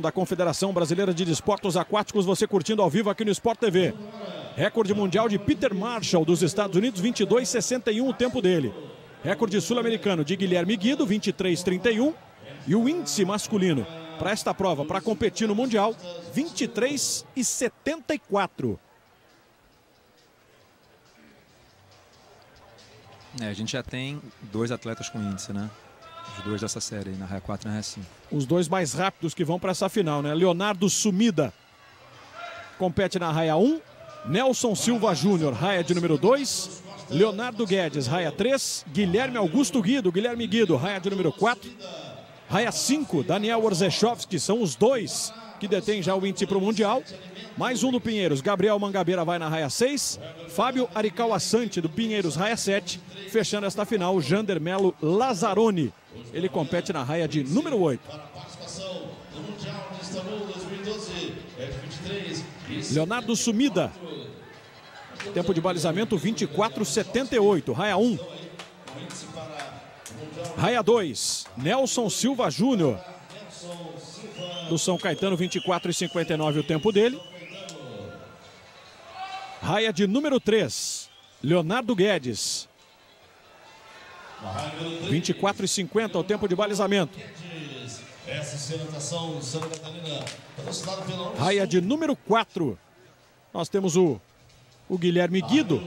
da Confederação Brasileira de Desportos Aquáticos, você curtindo ao vivo aqui no Sport TV. Recorde mundial de Peter Marshall dos Estados Unidos, 22,61 o tempo dele. Recorde sul-americano de Guilherme Guido, 23,31. E o índice masculino para esta prova, para competir no Mundial, 23,74. É, a gente já tem dois atletas com índice, né? Os dois dessa série aí, na Raia 4 e na Raia 5. Os dois mais rápidos que vão para essa final, né? Leonardo Sumida compete na raia 1. Nelson Silva Júnior, raia de número 2. Leonardo Guedes, raia 3. Guilherme Augusto Guido, Guilherme Guido, raia de número 4. Raia 5, Daniel Orzechovski, são os dois que detêm já o índice para o Mundial. Mais um do Pinheiros, Gabriel Mangabeira vai na raia 6. Fábio Arical Sante do Pinheiros, raia 7. Fechando esta final, Jander Melo Lazzaroni. Ele compete na raia de número 8. Leonardo Sumida. Tempo de balizamento 24,78. Raia 1. Raia 2. Nelson Silva Júnior. Do São Caetano, 24,59 o tempo dele. Raia de número 3. Leonardo Guedes. 24,50 o tempo de balizamento. Raia de número 4. Nós temos o, o Guilherme Guido.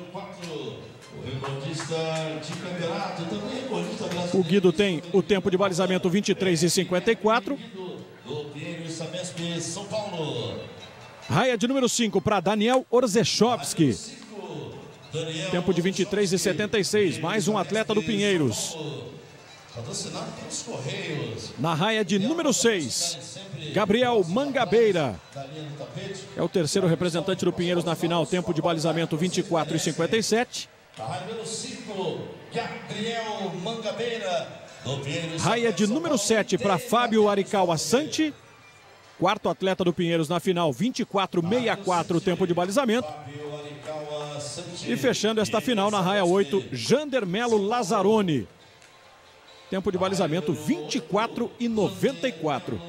O Guido tem o tempo de balizamento 23 e 54. Raia de número 5 para Daniel Orzechovski. Tempo de 23 e 76. Mais um atleta do Pinheiros. Na raia de número 6, Gabriel Mangabeira. É o terceiro representante do Pinheiros na final. Tempo de balizamento 24 e 57. Raia de número 7 para Fábio Arical Assante. Quarto atleta do Pinheiros na final, 24,64 o tempo de balizamento. E fechando esta final na raia 8, Jander Melo Lazzaroni. Tempo de balizamento 24 e 94.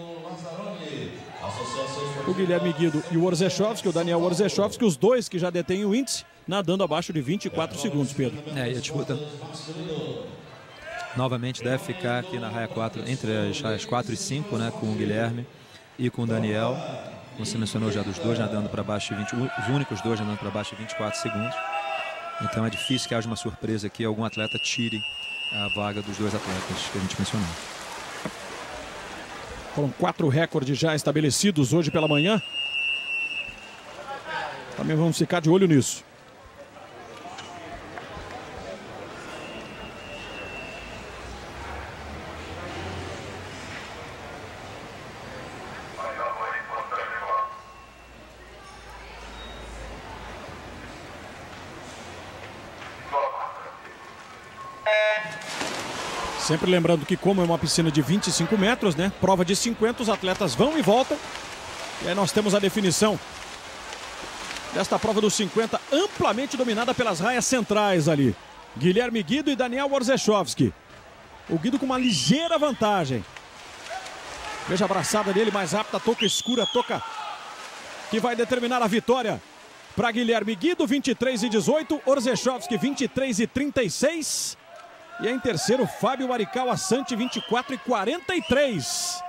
O Guilherme Guido e o Orzechovski, o Daniel Orzechovski, os dois que já detêm o índice, nadando abaixo de 24 segundos, Pedro. É, e a disputa novamente deve ficar aqui na raia 4, entre as raias 4 e 5, né, com o Guilherme e com o Daniel. Você mencionou já dos dois nadando para baixo de 20, os únicos dois nadando para baixo de 24 segundos. Então é difícil que haja uma surpresa aqui, algum atleta tire a vaga dos dois atletas que a gente mencionou. Foram quatro recordes já estabelecidos hoje pela manhã. Também vamos ficar de olho nisso. Sempre lembrando que como é uma piscina de 25 metros, né? Prova de 50, os atletas vão e voltam. E aí nós temos a definição desta prova dos 50, amplamente dominada pelas raias centrais ali. Guilherme Guido e Daniel Orzechovski. O Guido com uma ligeira vantagem. Veja a abraçada dele, mais rápida, toca escura, toca que vai determinar a vitória para Guilherme Guido, 23 e 18, Orzechovski, 23 e 36. E em terceiro, Fábio Arical Assante, 24 e 43.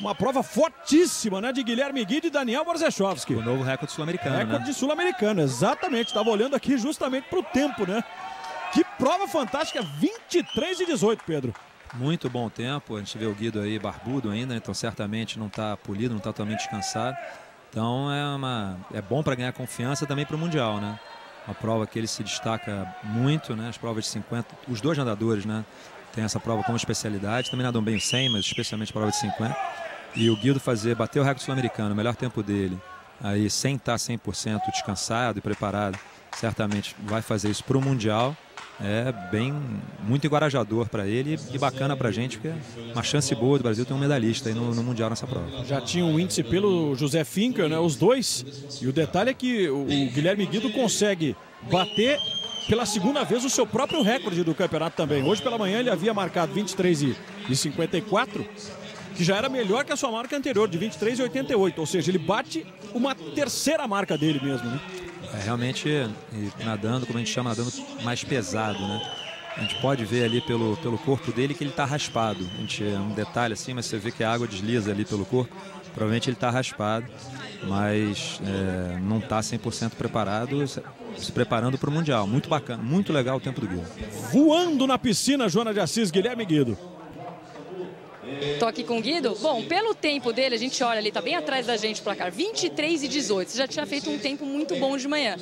Uma prova fortíssima, né? De Guilherme Guide e Daniel Borzechovski. O novo recorde sul-americano, né? Recorde sul-americano, exatamente. Estava olhando aqui justamente para o tempo, né? Que prova fantástica, 23 e 18, Pedro. Muito bom tempo. A gente vê o Guido aí barbudo ainda, né? então certamente não está polido, não está totalmente descansado. Então é, uma, é bom para ganhar confiança também para o Mundial, né? Uma prova que ele se destaca muito, né? As provas de 50, os dois nadadores, né? Tem essa prova como especialidade. Também nadam bem o 100, mas especialmente a prova de 50. E o Guido fazer, bater o recorde sul-americano, o melhor tempo dele, aí sem estar 100% descansado e preparado, certamente vai fazer isso para o Mundial. É bem, muito encorajador para ele e bacana para a gente, porque é uma chance boa do Brasil ter um medalhista no, no Mundial nessa prova. Já tinha um índice pelo José Finker, né? Os dois. E o detalhe é que o, o Guilherme Guido consegue bater pela segunda vez o seu próprio recorde do campeonato também. Hoje pela manhã ele havia marcado 23 e, e 54 que já era melhor que a sua marca anterior, de 23 e 88. Ou seja, ele bate uma terceira marca dele mesmo, né? É, realmente, nadando, como a gente chama, nadando mais pesado, né? A gente pode ver ali pelo, pelo corpo dele que ele está raspado. A gente, é um detalhe assim, mas você vê que a água desliza ali pelo corpo. Provavelmente ele está raspado, mas é, não está 100% preparado, se preparando para o Mundial. Muito bacana, muito legal o tempo do Guido. Voando na piscina, Joana de Assis, Guilherme Guido. Tô aqui com o Guido. Bom, pelo tempo dele, a gente olha ali, tá bem atrás da gente placar, 23 e 18. Você já tinha feito um tempo muito bom de manhã.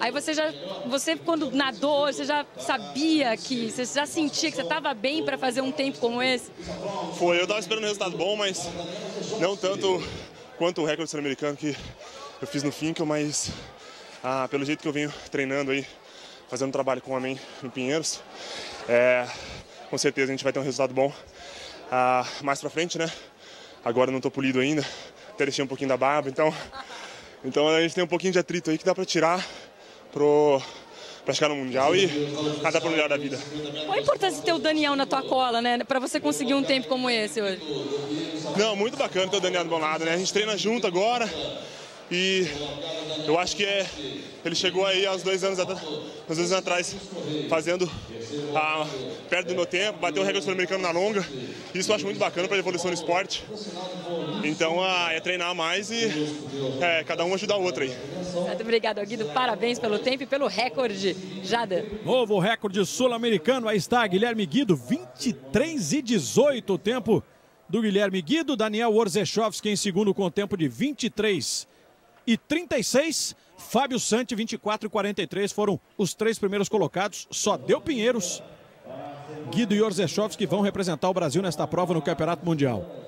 Aí você já, você quando nadou, você já sabia que, você já sentia que você estava bem para fazer um tempo como esse? Foi, eu estava esperando um resultado bom, mas não tanto quanto o recorde sul-americano que eu fiz no Finkel, mas ah, pelo jeito que eu venho treinando aí, fazendo trabalho com o Amém em Pinheiros, é, com certeza a gente vai ter um resultado bom ah, mais pra frente, né? Agora não tô polido ainda, até deixei um pouquinho da barba, então, então a gente tem um pouquinho de atrito aí que dá pra tirar pro, pra chegar no Mundial e nada pra melhor da vida. Qual a importância de ter o Daniel na tua cola, né? Pra você conseguir um tempo como esse hoje? Não, muito bacana ter o Daniel do meu lado, né? A gente treina junto agora e eu acho que é, ele chegou aí há uns dois anos, atrás, uns dois anos atrás, fazendo ah, perto do meu tempo, bateu o recorde sul-americano na longa. Isso eu acho muito bacana para a evolução do esporte. Então ah, é treinar mais e é, cada um ajudar o outro aí. Muito obrigado, Guido. Parabéns pelo tempo e pelo recorde, Jada. Novo recorde sul-americano. Aí está, Guilherme Guido, 23 e 18 o tempo do Guilherme Guido. Daniel Orzechovski em segundo com tempo de 23 e 36. Fábio Sante, 24 e 43 foram os três primeiros colocados. Só deu Pinheiros. Guido e Orzechovski vão representar o Brasil nesta prova no Campeonato Mundial.